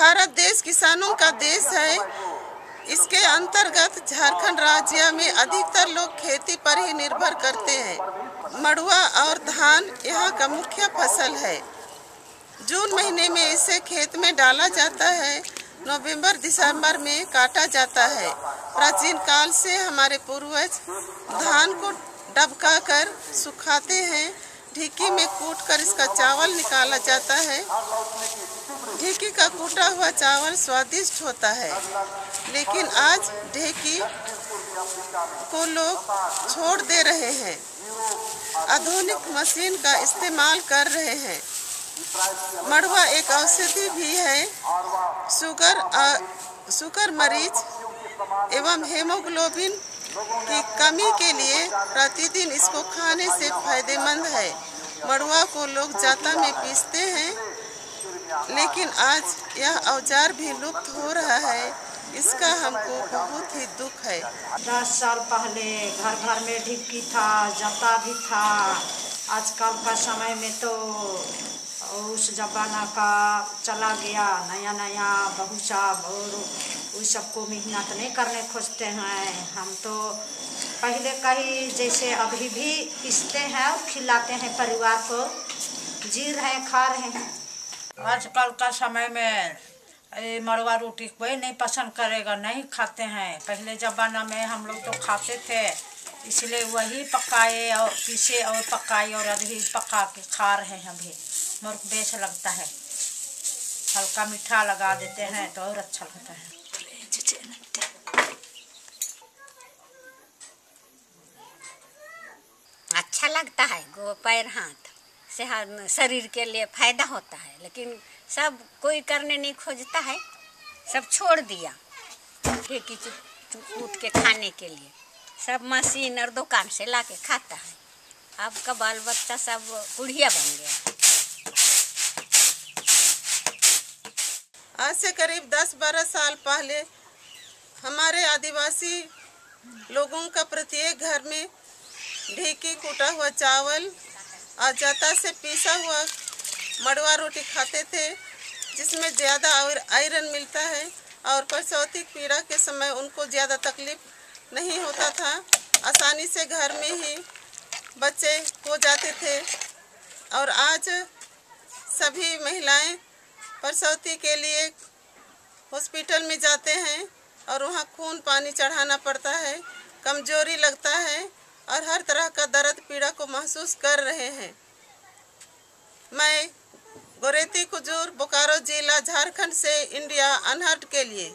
भारत देश किसानों का देश है। इसके अंतर्गत झारखंड राज्य में अधिकतर लोग खेती पर ही निर्भर करते हैं। मड़ुआ और धान यहाँ का मुख्य फ़सल है। जून महीने में इसे खेत में डाला जाता है। नवंबर, दिसंबर में काटा जाता है। प्राचीन काल से हमारे पूर्वज धान को डबका कर सुखाते हैं। ढीकी में कूट कर इसका चावल निकाला जाता है। ढीकी का कूटा हुआ चावल स्वादिष्ट होता है। लेकिन आज ढेकी को लोग छोड़ दे रहे हैं। आधुनिक मशीन का इस्तेमाल कर रहे हैं। मड़ुआ एक औषधि भी है। शुगर शुगर मरीज़ एवं हेमोग्लोबिन की कमी के लिए प्रतिदिन इसको खाने से फ़ायदेमंद है। मड़ुआ को लोग जाता में पीसते हैं। लेकिन आज यह औज़ार भी लुप्त हो रहा है। इसका हमको बहुत ही दुख है। दस साल पहले घर घर में ढिक्की था, जाता भी था। आजकल का समय में तो उस जमाना का चला गया नया नया बहुसा और उस सबको मेहनत नहीं करने खोजते हैं। हम तो पहले कहीं जैसे अभी भी पीसते हैं और खिलाते हैं परिवार को। जी रहे, खा रहे हैं। आजकल का समय में ये मड़वा रोटी कोई नहीं पसंद करेगा, नहीं खाते हैं। पहले ज़माना में हम लोग तो खाते थे, इसलिए वही पकाए और पीसे और पकाए और अभी पका के खा रहे हैं अभी। मुर्ग बेच लगता है। हल्का मीठा लगा देते हैं तो और अच्छा लगता है। अच्छा लगता है गो पैर हाथ। से शरीर के लिए फ़ायदा होता है, लेकिन सब कोई करने नहीं खोजता है। सब छोड़ दिया ढेकी कूट के खाने के लिए। सब मशीन और दुकान से ला के खाता है। अब का बाल बच्चा सब बुढ़िया बन गया। आज से करीब 10-12 साल पहले हमारे आदिवासी लोगों का प्रत्येक घर में ढीकी कूटा हुआ चावल और जाता से पीसा हुआ मड़वा रोटी खाते थे, जिसमें ज़्यादा आयरन मिलता है और प्रसौती पीड़ा के समय उनको ज़्यादा तकलीफ़ नहीं होता था। आसानी से घर में ही बच्चे हो जाते थे और आज सभी महिलाएँ प्रसौती के लिए हॉस्पिटल में जाते हैं और वहाँ खून पानी चढ़ाना पड़ता है, कमज़ोरी लगता है और हर तरह का दर्द, पीड़ा को महसूस कर रहे हैं। मैं गोरेती कुजूर बोकारो जिला, झारखंड से इंडिया, अनहट के लिए।